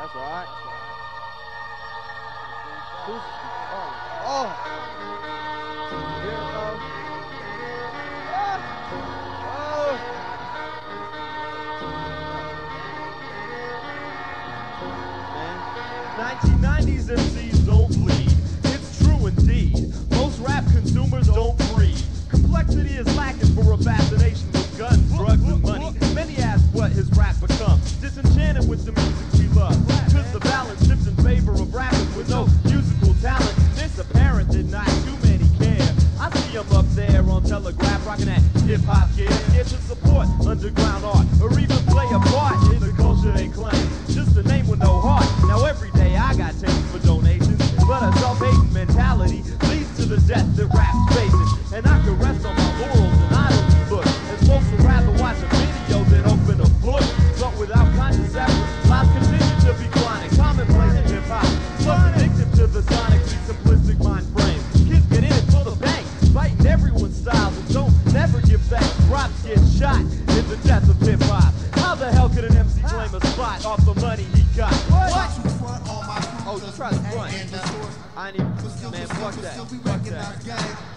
That's right. Who's, oh, oh. Man. 1990s MCs don't bleed. It's true indeed. Most rap consumers don't breed. Complexity is lacking for a fascination Telegraph rocking that hip hop gear. Here to support underground art or even play a part in the culture they claim. Just a name with no get shot in the death of hip-hop. How the hell could an MC claim a spot off the money he got? What? Oh, just try to front. I ain't even, man, fuck that. Fuck that.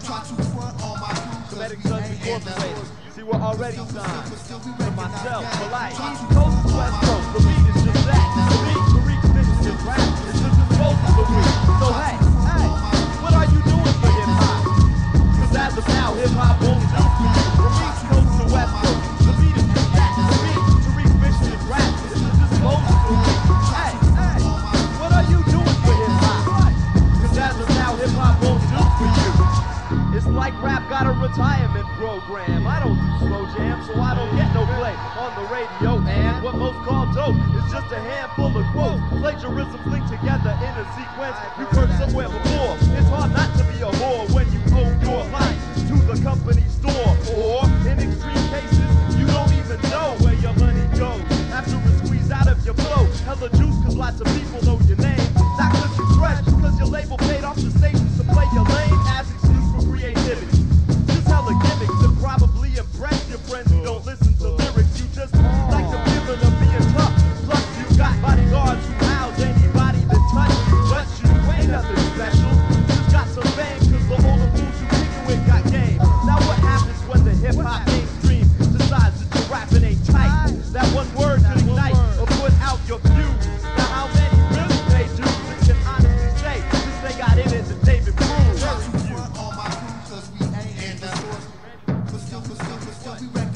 Try to front all my Kemetic Suns Incorporated. See, we're already signed. For myself, for life. East Coast to West Coast. The beat is just that. Program. I don't do slow jam, so I don't get no play on the radio. And what most call dope is just a handful of quotes. Plagiarisms linked together in a sequence you've heard somewhere before. It's hard not to be a whore when you owe your life to the company store. Or, in extreme cases, you don't even know where your money goes. After it's squeezed out of your flow, hella juice cause lots of people hip hop mainstream decides that your rapping ain't tight? That one word could ignite or put out your fuse. Now how many really pay dues and can honestly say since they got in it that they've improved?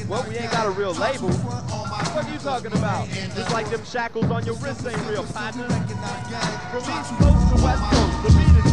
Well, we ain't got a real label. What are you talking about? Just like them shackles on your wrist ain't real, partner. From East Coast to West Coast, the beat is